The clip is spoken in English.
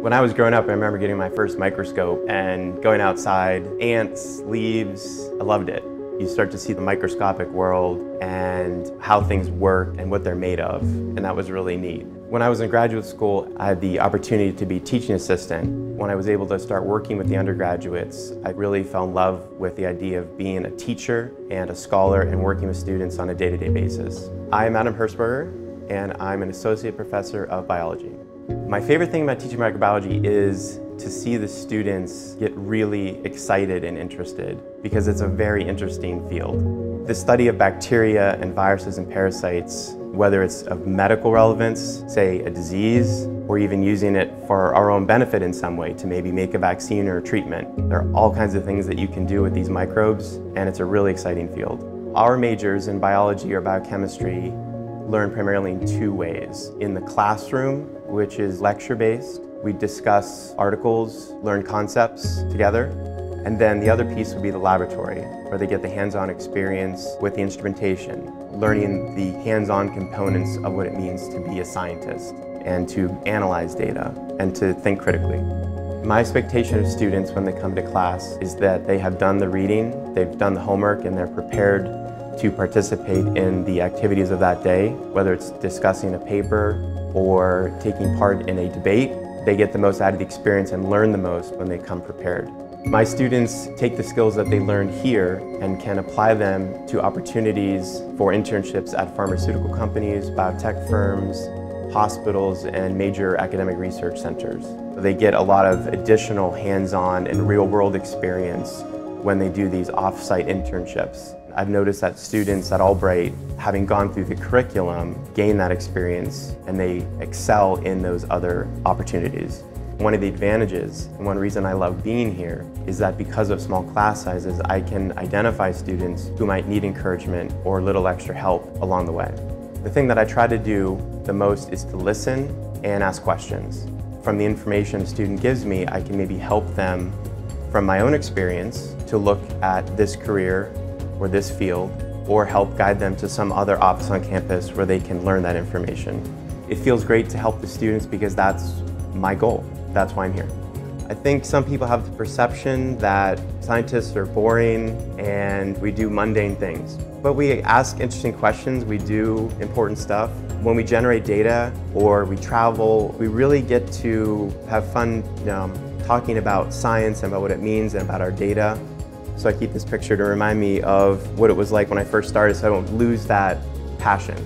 When I was growing up, I remember getting my first microscope and going outside, ants, leaves, I loved it. You start to see the microscopic world and how things work and what they're made of, and that was really neat. When I was in graduate school, I had the opportunity to be teaching assistant. When I was able to start working with the undergraduates, I really fell in love with the idea of being a teacher and a scholar and working with students on a day-to-day -day basis. I'm Adam Hersperger, and I'm an associate professor of biology. My favorite thing about teaching microbiology is to see the students get really excited and interested because it's a very interesting field. The study of bacteria and viruses and parasites, whether it's of medical relevance, say a disease, or even using it for our own benefit in some way to maybe make a vaccine or a treatment. There are all kinds of things that you can do with these microbes and it's a really exciting field. Our majors in biology or biochemistry learn primarily in two ways. In the classroom, which is lecture-based, we discuss articles, learn concepts together, and then the other piece would be the laboratory, where they get the hands-on experience with the instrumentation, learning the hands-on components of what it means to be a scientist and to analyze data and to think critically. My expectation of students when they come to class is that they have done the reading, they've done the homework, and they're prepared to participate in the activities of that day, whether it's discussing a paper or taking part in a debate. They get the most out of the experience and learn the most when they come prepared. My students take the skills that they learn here and can apply them to opportunities for internships at pharmaceutical companies, biotech firms, hospitals, and major academic research centers. They get a lot of additional hands-on and real-world experience when they do these off-site internships. I've noticed that students at Albright, having gone through the curriculum, gain that experience and they excel in those other opportunities. One of the advantages, and one reason I love being here, is that because of small class sizes, I can identify students who might need encouragement or a little extra help along the way. The thing that I try to do the most is to listen and ask questions. From the information a student gives me, I can maybe help them from my own experience to look at this career or this field or help guide them to some other office on campus where they can learn that information. It feels great to help the students because that's my goal. That's why I'm here. I think some people have the perception that scientists are boring and we do mundane things. But we ask interesting questions, we do important stuff. When we generate data or we travel, we really get to have fun um, talking about science and about what it means and about our data. So I keep this picture to remind me of what it was like when I first started so I don't lose that passion.